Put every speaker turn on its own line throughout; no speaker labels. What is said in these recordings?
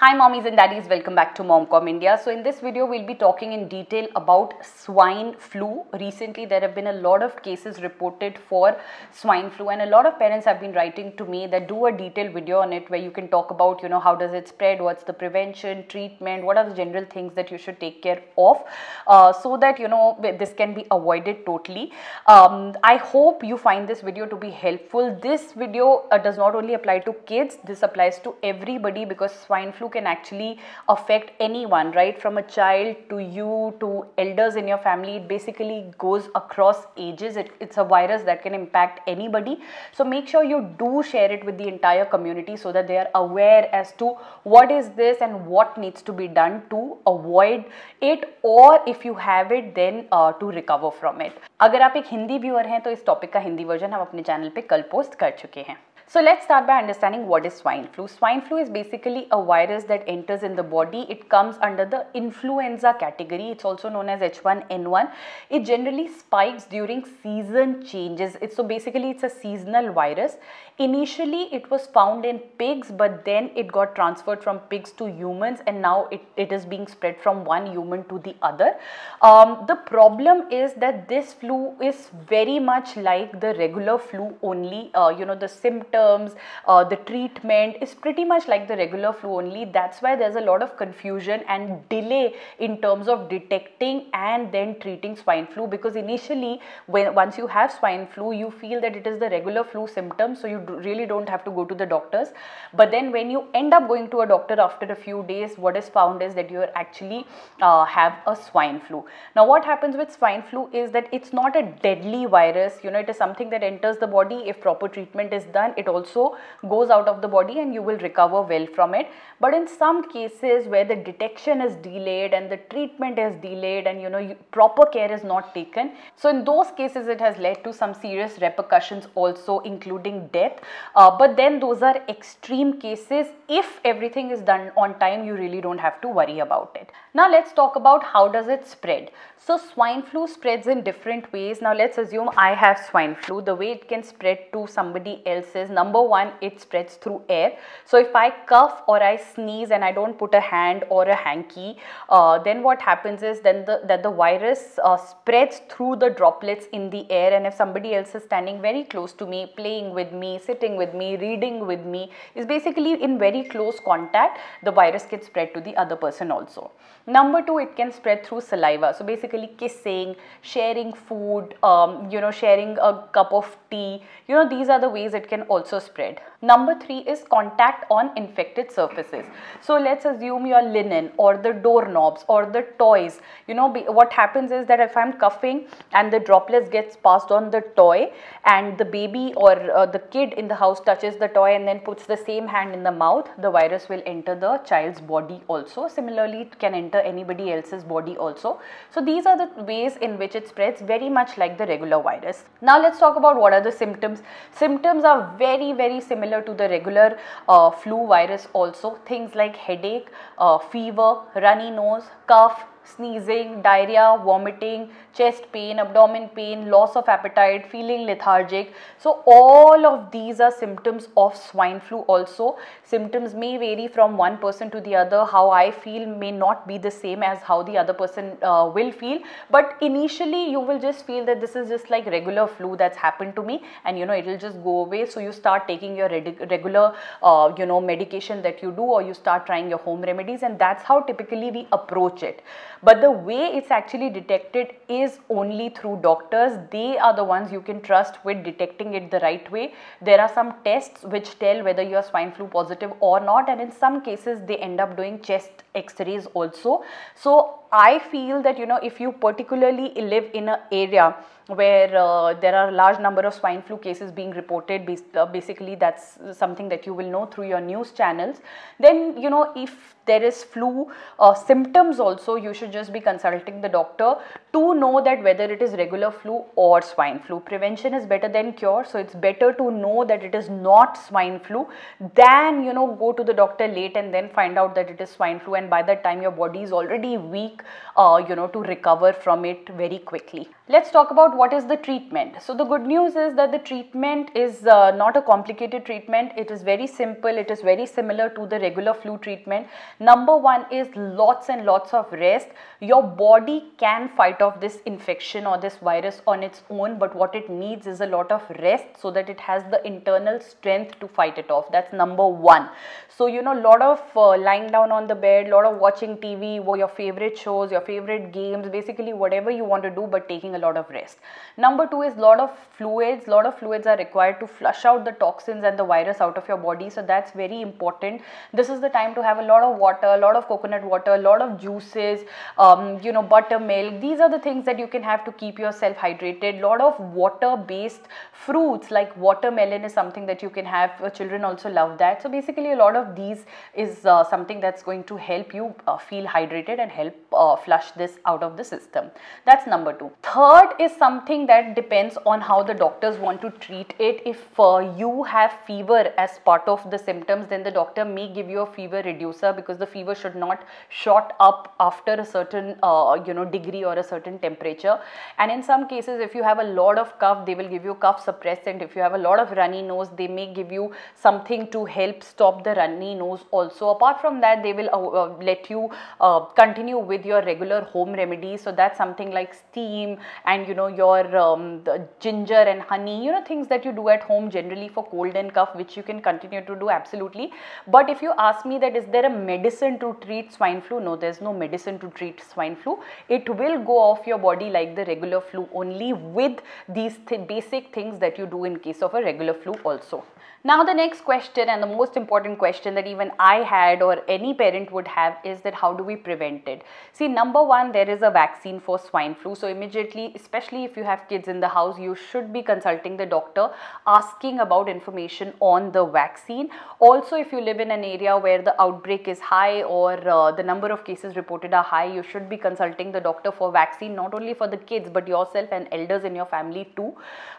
Hi mommies and daddies, welcome back to Momcom India. So in this video, we'll be talking in detail about swine flu. Recently, there have been a lot of cases reported for swine flu and a lot of parents have been writing to me that do a detailed video on it where you can talk about, you know, how does it spread, what's the prevention, treatment, what are the general things that you should take care of uh, so that, you know, this can be avoided totally. Um, I hope you find this video to be helpful. This video uh, does not only apply to kids, this applies to everybody because swine flu can actually affect anyone, right? From a child to you to elders in your family. It basically goes across ages. It, it's a virus that can impact anybody. So make sure you do share it with the entire community so that they are aware as to what is this and what needs to be done to avoid it or if you have it then uh, to recover from it. अगर आप एक Hindi viewer हैं तो इस topic का Hindi version हम अपने channel पे कल पोस्ट कर चुके हैं so let's start by understanding what is swine flu. Swine flu is basically a virus that enters in the body. It comes under the influenza category. It's also known as H1N1. It generally spikes during season changes. It's, so basically it's a seasonal virus. Initially it was found in pigs but then it got transferred from pigs to humans and now it, it is being spread from one human to the other. Um, the problem is that this flu is very much like the regular flu only. Uh, you know the symptoms symptoms, uh, the treatment is pretty much like the regular flu only. That's why there's a lot of confusion and delay in terms of detecting and then treating swine flu because initially when once you have swine flu you feel that it is the regular flu symptoms so you really don't have to go to the doctors. But then when you end up going to a doctor after a few days what is found is that you actually uh, have a swine flu. Now what happens with swine flu is that it's not a deadly virus. You know it is something that enters the body. If proper treatment is done it also goes out of the body and you will recover well from it. But in some cases where the detection is delayed and the treatment is delayed and you know you, proper care is not taken so in those cases it has led to some serious repercussions also including death. Uh, but then those are extreme cases. If everything is done on time you really don't have to worry about it. Now let's talk about how does it spread. So swine flu spreads in different ways. Now let's assume i have swine flu. The way it can spread to somebody else is number one it spreads through air. So if i cough or i sneeze and i don't put a hand or a hanky uh, then what happens is then the that the virus uh, spreads through the droplets in the air. And if somebody else is standing very close to me playing with me sitting with me reading with me is basically in very close contact the virus can spread to the other person also. Number two it can spread through saliva. So basically kissing sharing food um, you know sharing a cup of tea. You know these are the ways it can also spread. Number three is contact on infected surfaces. So let's assume your linen or the doorknobs or the toys. You know what happens is that if I'm coughing and the droplets gets passed on the toy and the baby or uh, the kid in the house touches the toy and then puts the same hand in the mouth, the virus will enter the child's body also. Similarly, it can enter anybody else's body also. So these are the ways in which it spreads very much like the regular virus. Now let's talk about what are the symptoms. Symptoms are very very very similar to the regular uh, flu virus also. Things like headache uh, fever runny nose cough sneezing, diarrhea, vomiting, chest pain, abdomen pain, loss of appetite, feeling lethargic. So all of these are symptoms of swine flu also. Symptoms may vary from one person to the other. How I feel may not be the same as how the other person uh, will feel. But initially you will just feel that this is just like regular flu that's happened to me and you know it will just go away. So you start taking your regular uh, you know medication that you do or you start trying your home remedies and that's how typically we approach it but the way it's actually detected is only through doctors. They are the ones you can trust with detecting it the right way. There are some tests which tell whether you are swine flu positive or not and in some cases they end up doing chest x-rays also. So i feel that you know if you particularly live in an area where uh, there are a large number of swine flu cases being reported uh, basically that's something that you will know through your news channels then you know if there is flu uh, symptoms also you should just be consulting the doctor to know that whether it is regular flu or swine flu. Prevention is better than cure, so it's better to know that it is not swine flu than you know go to the doctor late and then find out that it is swine flu and by that time your body is already weak uh, you know to recover from it very quickly. Let's talk about what is the treatment. So the good news is that the treatment is uh, not a complicated treatment. It is very simple. It is very similar to the regular flu treatment. Number one is lots and lots of rest. Your body can fight off this infection or this virus on its own but what it needs is a lot of rest so that it has the internal strength to fight it off. That's number one. So you know a lot of uh, lying down on the bed, a lot of watching TV, or your favorite shows, your favorite games, basically whatever you want to do but taking a lot of rest. Number two is a lot of fluids. Lot of fluids are required to flush out the toxins and the virus out of your body. So that's very important. This is the time to have a lot of water, a lot of coconut water, a lot of juices, um, you know, buttermilk. These are the things that you can have to keep yourself hydrated. A lot of water-based fruits like watermelon is something that you can have. Uh, children also love that. So basically, a lot of these is uh, something that's going to help you uh, feel hydrated and help uh, flush this out of the system. That's number two. Third is something that depends on how the doctors want to treat it. If uh, you have fever as part of the symptoms, then the doctor may give you a fever reducer because the fever should not shot up after a certain uh, you know degree or a certain temperature. And in some cases, if you have a lot of cough, they will give you cough suppressant. If you have a lot of runny nose, they may give you something to help stop the runny nose also. Apart from that, they will uh, uh let you uh, continue with your regular home remedies. So that's something like steam and you know your um, ginger and honey, you know things that you do at home generally for cold and cough, which you can continue to do absolutely. But if you ask me that is there a medicine to treat swine flu? No, there's no medicine to treat swine flu. It will go off your body like the regular flu only with these th basic things that you do in case of a regular flu also. Now the next question and the most important question that even I had or any parent would have is that how do we prevent it? See number one there is a vaccine for swine flu so immediately especially if you have kids in the house you should be consulting the doctor asking about information on the vaccine. Also if you live in an area where the outbreak is high or uh, the number of cases reported are high you should be consulting the doctor for vaccine not only for the kids but yourself and elders in your family too.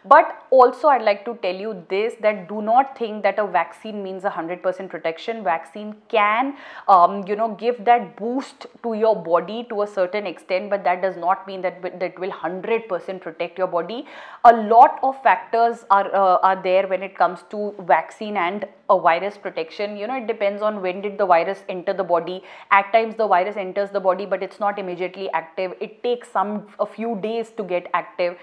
But also I'd like to tell you this that do not think that a vaccine means a 100% protection. Vaccine can, um, you know, give that boost to your body to a certain extent, but that does not mean that that will 100% protect your body. A lot of factors are uh, are there when it comes to vaccine and a virus protection. You know, it depends on when did the virus enter the body. At times, the virus enters the body, but it's not immediately active. It takes some a few days to get active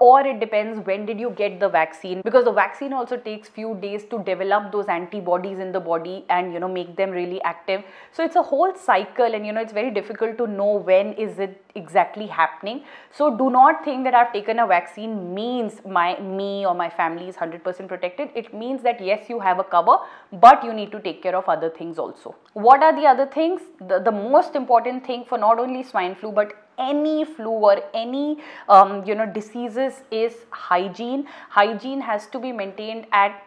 or it depends when did you get the vaccine because the vaccine also takes few days to develop those antibodies in the body and you know make them really active so it's a whole cycle and you know it's very difficult to know when is it exactly happening so do not think that i've taken a vaccine means my me or my family is 100% protected it means that yes you have a cover but you need to take care of other things also. What are the other things? The, the most important thing for not only swine flu but any flu or any um, you know diseases is hygiene. Hygiene has to be maintained at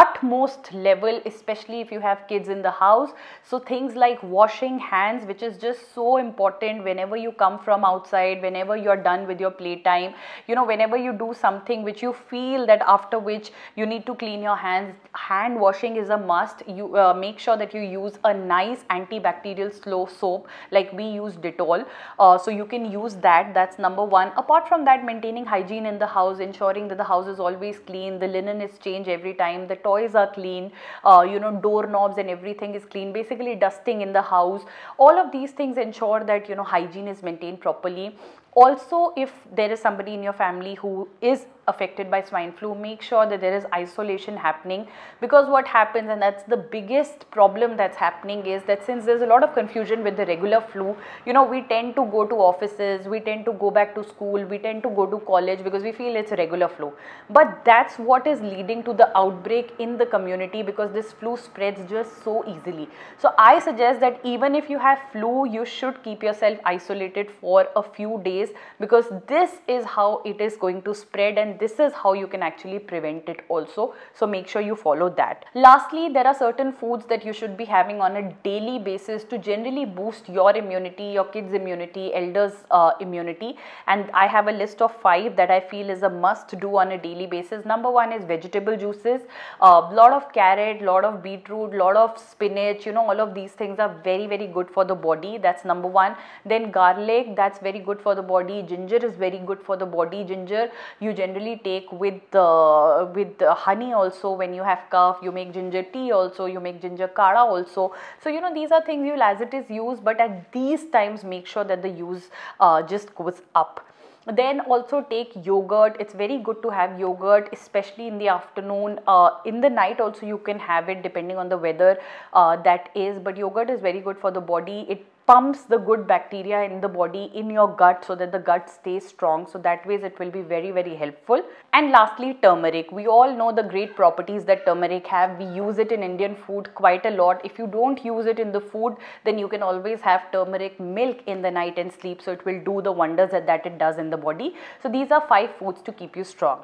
utmost level especially if you have kids in the house. So things like washing hands which is just so important whenever you come from outside whenever you're done with your playtime you know whenever you do something which you feel that after which you need to clean your hands hand washing is a must. You uh, make sure that you use a nice antibacterial slow soap like we use dettol. Uh, so you can use that. That's number one. Apart from that maintaining hygiene in the house ensuring that the house is always clean the linen is changed every time the toys are clean, uh, you know, doorknobs and everything is clean, basically dusting in the house. All of these things ensure that, you know, hygiene is maintained properly. Also, if there is somebody in your family who is affected by swine flu make sure that there is isolation happening because what happens and that's the biggest problem that's happening is that since there's a lot of confusion with the regular flu you know we tend to go to offices we tend to go back to school we tend to go to college because we feel it's a regular flu. But that's what is leading to the outbreak in the community because this flu spreads just so easily. So i suggest that even if you have flu you should keep yourself isolated for a few days because this is how it is going to spread and this is how you can actually prevent it also. So make sure you follow that. Lastly there are certain foods that you should be having on a daily basis to generally boost your immunity your kids immunity elders uh, immunity. And i have a list of five that i feel is a must do on a daily basis. Number one is vegetable juices. A uh, lot of carrot lot of beetroot lot of spinach you know all of these things are very very good for the body. That's number one. Then garlic that's very good for the body. Ginger is very good for the body. Ginger you generally take with uh, with honey also. When you have cough you make ginger tea also you make ginger kadha also. So you know these are things you'll as it is use but at these times make sure that the use uh, just goes up. Then also take yogurt. It's very good to have yogurt especially in the afternoon. Uh, in the night also you can have it depending on the weather uh, that is. But yogurt is very good for the body. It pumps the good bacteria in the body in your gut so that the gut stays strong. So that ways it will be very very helpful. And lastly turmeric. We all know the great properties that turmeric have. We use it in indian food quite a lot. If you don't use it in the food then you can always have turmeric milk in the night and sleep. So it will do the wonders that, that it does in the body. So these are five foods to keep you strong.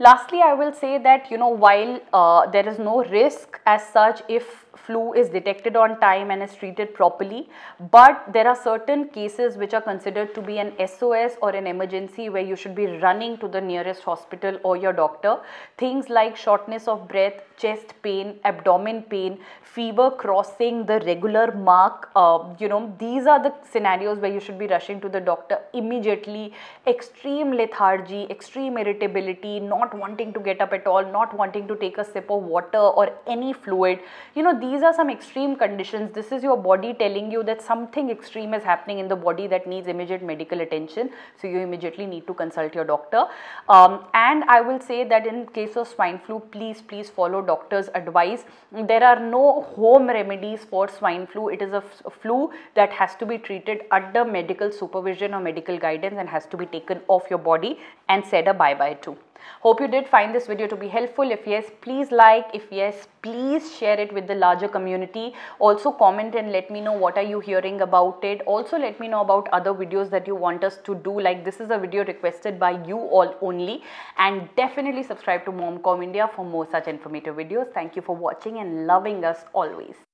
Lastly, I will say that, you know, while uh, there is no risk as such if flu is detected on time and is treated properly, but there are certain cases which are considered to be an SOS or an emergency where you should be running to the nearest hospital or your doctor. Things like shortness of breath, chest pain, abdomen pain, fever crossing the regular mark, uh, you know, these are the scenarios where you should be rushing to the doctor immediately. Extreme lethargy, extreme irritability, not wanting to get up at all, not wanting to take a sip of water or any fluid. You know, these are some extreme conditions. This is your body telling you that something extreme is happening in the body that needs immediate medical attention. So you immediately need to consult your doctor. Um, and I will say that in case of swine flu, please, please follow doctor's advice. There are no home remedies for swine flu. It is a flu that has to be treated under medical supervision or medical guidance and has to be taken off your body and said a bye-bye to. Hope you did find this video to be helpful. If yes, please like. If yes, please share it with the larger community. Also comment and let me know what are you hearing about it. Also let me know about other videos that you want us to do. Like this is a video requested by you all only. And definitely subscribe to Momcom India for more such informative videos. Thank you for watching and loving us always.